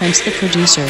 Prince the Producer.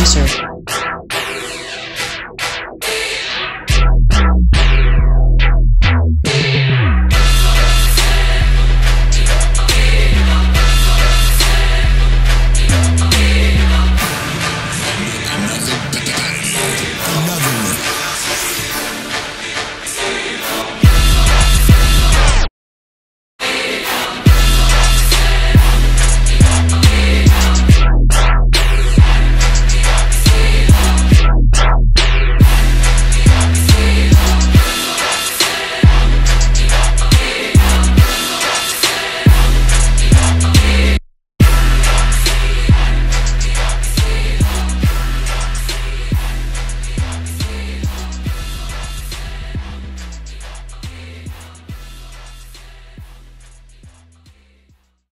producer.